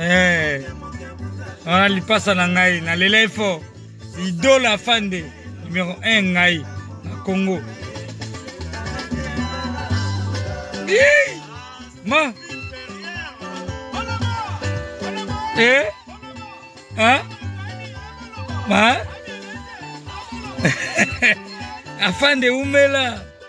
eh. wana lipasa na ngai nalela ye fort idole afande numero 1 ngai na congo ma eh? Hein? Ma? afande umela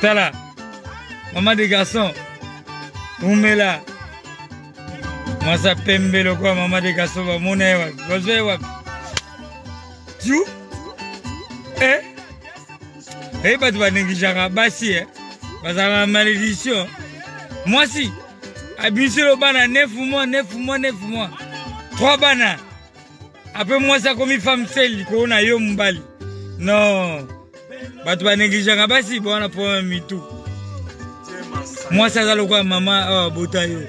tala mama de garçon umela mwasa pembe lokola mama de garçon bamona ye wapi bazwa ye wapi ju e eh? eyi bato baneglijaka basi e eh? bazalaka na malédiction mwasi abimiselo bana 9 mois 9 mois 9 mois 3 bana ape mwasi akomi femme sel likolo na yo mobali non bato banegligaka basi bwana mpo mitu mwasi aza lokola mama awa bota yo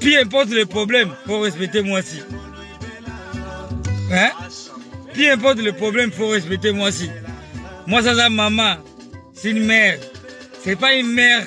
peu importe le problème faut respecter mwasi hein? peu importe le problème faut respecter mwasi mwasi aza mama c'est une mère c'est pas une mère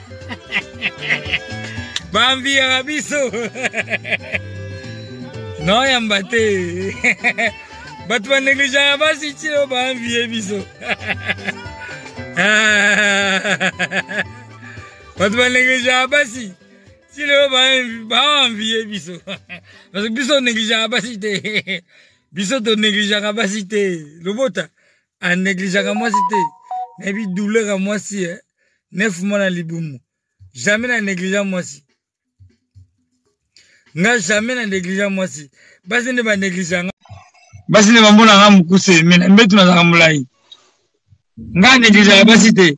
bambi ya biso noyamba te bato banegligaka basi tio bambi ye biso bato banegligaka basi ti lelo baambi ye biso parce que biso onegligaka basi te biso tonegligaka basi te lobota a negligeaka mwasi te nayebi douleur ya mwasi eh. neuf mois na libumu jamais na negligea mwasi nga jamais na negligea mwasi basi nde banegligea nga basi nde bamona nga mokuse me na mbetu nazalaka molai nga negligea basi te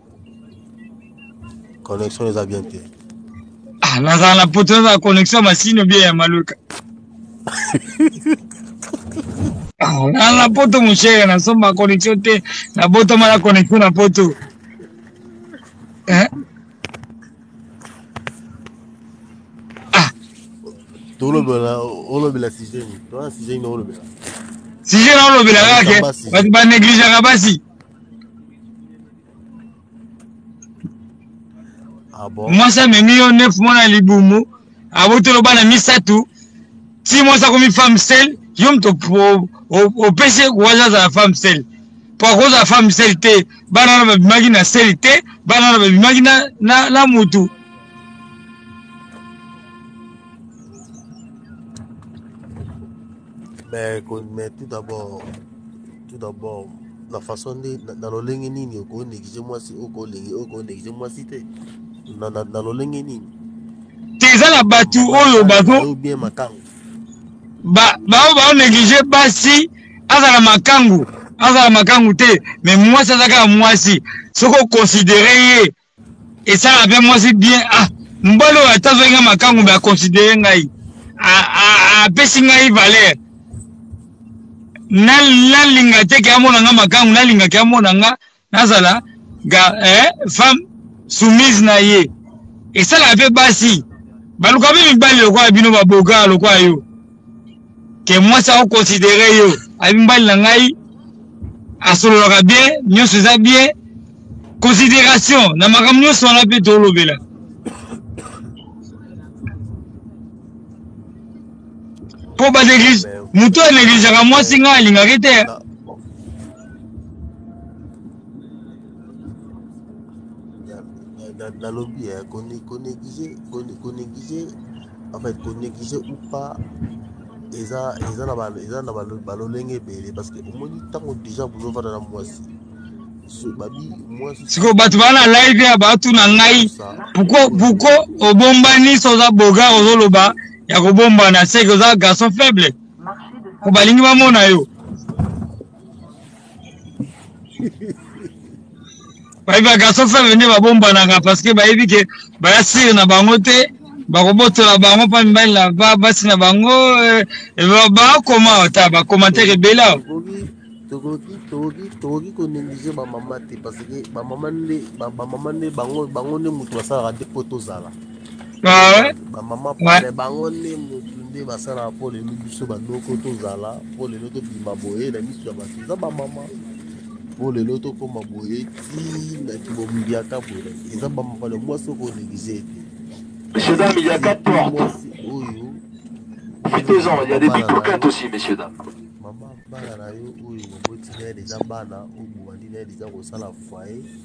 Connexion eza bien te. Ah, nazala na poto eza connexion masino bien ya maluka. Ah, na na poto mon cher, na somba connexion te, na boto mala connexion na poto. Hein? Ah. Tolobela olobela sujet ni. Toi sujet ni olobela. Sujet na olobela kaka. Ba negligeaka basi. Ah mwasi amemi yo neuf mwana ya libumu abotolo bana misato ti mwasi akomi femme sel yo moto opesi wazi azala femme sel mpo akozala femme sel te bana wana babimaki na sel te bana wana babimaki na, na, na motu mais mais tout d'abord tout d'abord na façon nde na lolenge nini oko négliger mwasi oko lingi oko négliger mwasi te na na, na lolenge nini teza na batu oyo bazo bien makangu ba ba ba négliger basi azala makangu azala makangu te mais mwasi azaka mwasi soko considérer ye esala pe mwasi bien ah mobali oyo ata azwaki nga makangu me aconsidere ngai apesi ngai valeur nalinga te ke amona nga makangu nalinga ke amona nga nazala ga eh, femme soumise na ye esalaka mpe basi baluka mpe mibali lokola bino baboga lokola yo ke mwasi ako considere yo ayebi mbali na ngai asololaka bien nyonso eza bien consideration na makambo nyonso wana mpe tolobela mpo baneglige moto anegligaka mwasi ngai alingaki te nalobi eh, koneglige en fait ko négliger ou pas eza eza na eza na balolenge ebele parce que omoni ntango déjà bozofanda na mwasi sikoyo bato baa na live ya bato na ngai puko puko obombani so oza bogar ozoloba ya kobombana seke oza garçon faible po balingi bamona yo bayebi garçon faible nde babombanaka parce que bayebi ke baya sire na bango te bakobotola bango mpa mibali na ba- basi na bango eh, eh, ba- bakoma ata bakomantere ebele awa Tokoki- tokoki tokoki tokoki koneglige bamama te parce que bamama nde ba- bamama nde bango bango nde moto basalaka te mpo tozala bamama pole bango nde motu nde basalaka mpo lelo biso banoko tozala mpo lelo tobima boye na miso ya bato eza bamama mpo lelo tokóma boye ti na kibombiaka boye eza bamama le mwasi oko neglige ete Messieurs, dames, il y a quatre portes. Profitez-en, il y a des pickpockets aussi, messieurs, dames.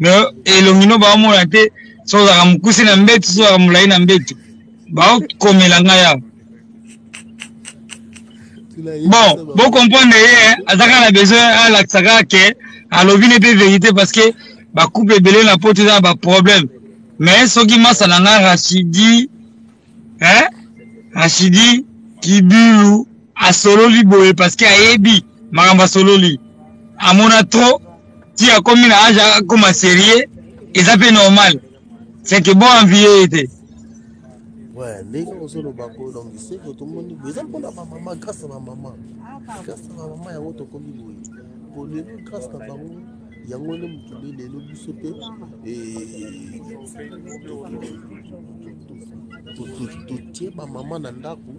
me elongi no baomona te so ozalaka mokuse na mbetu so ozalaka molai na mbetu baokomela ngai awa bon bocomprendre ye eh, aza kaka na besoin alakisa kaka ke alobi ne mpe verité parce que bakupe ebele na poto eza na baproblème mais soki masa na ngai rachidi eh? Rachidi Kibilu asololi boye parce que ayebi makambo asololi amona trop ti akomi na age akoma serieux eza mpe normal c'est que bo envie ye te ndenge ozoloba ko donc seko tomoni boye eza mpona bamama grâce na bamama grâce na bamama yango tokomi boye polelo grâce na bango yango nde moto nde lelo biso mpe totie bamama na ndako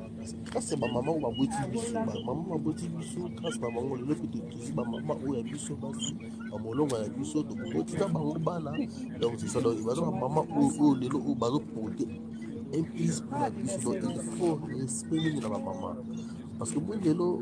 kasi bamama oyo baboti biso bamama baboti biso kasi na bango lelo mpe totuzi bamama oyo ya biso basi bamolongo ya biso tokoboti na bango bana donc c'est ça donc baza bamama oyo lelo oyo bazoporte un plus mpona biso donc il faut respect mingi na bamama parce que moi lelo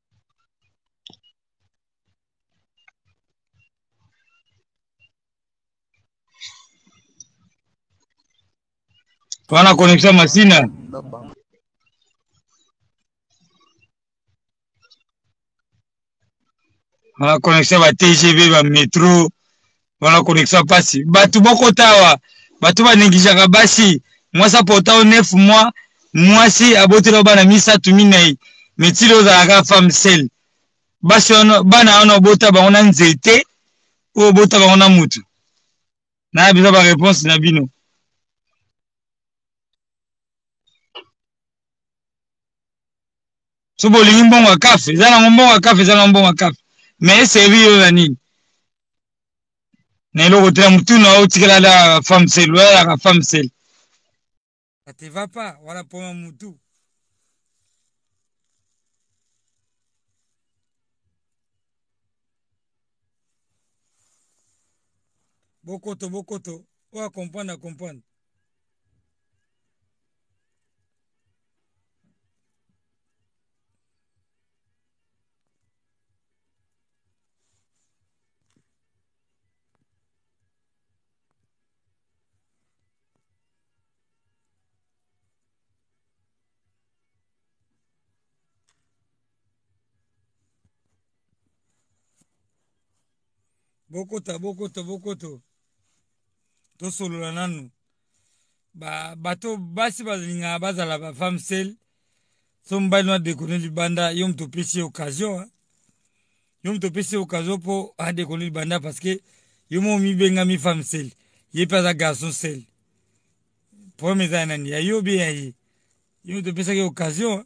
Wana connexion masina. Wana connexion ba TGV ba metro wana kolekisa mpasi bato bokotawa bato baneglijaka basi mwasi apota o 9 mois mwasi abotela bana misato minei metili ozalaka femme sel basi wana bana wana obota bango na nzete oyo obota bango na motu naya biza bareponse na bino soki bolingi mbongo ya kafe eza nango mbongo ya kafe eza nango mbongo ya kafe me eservi yo na nini na eloko te na motuna otikela la femme sel oyalaka femme sel ça te va pas wala poma mutu bokoto bokoto oyo akomprendre akomprendre bokota bokota bokoto tosolola nanu ba bato basi balinga bazala ba femme seule so mobali no adekone libanda yo moto opesi ye occasion hein? yo moto opesi ye occasion mpo adekone libanda parce que yo mo omibengami femme seule ye mpe aza garçon seul problème eza ya nani ya yo bie ya ye yo topesaki occasion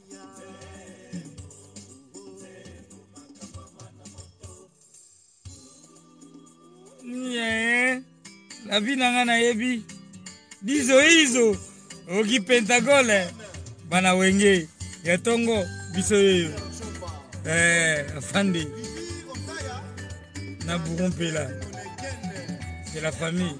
na vie na ngai nayebi dizoizo oki pentagole bana wenge ya tongo biso yeyo eh, afandi na burumpela de la famille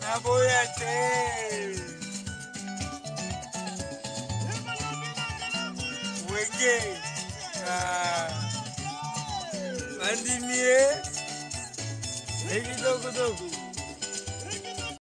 Naboya te. Wenge. Ah. Bandimie. Ekidokudoku.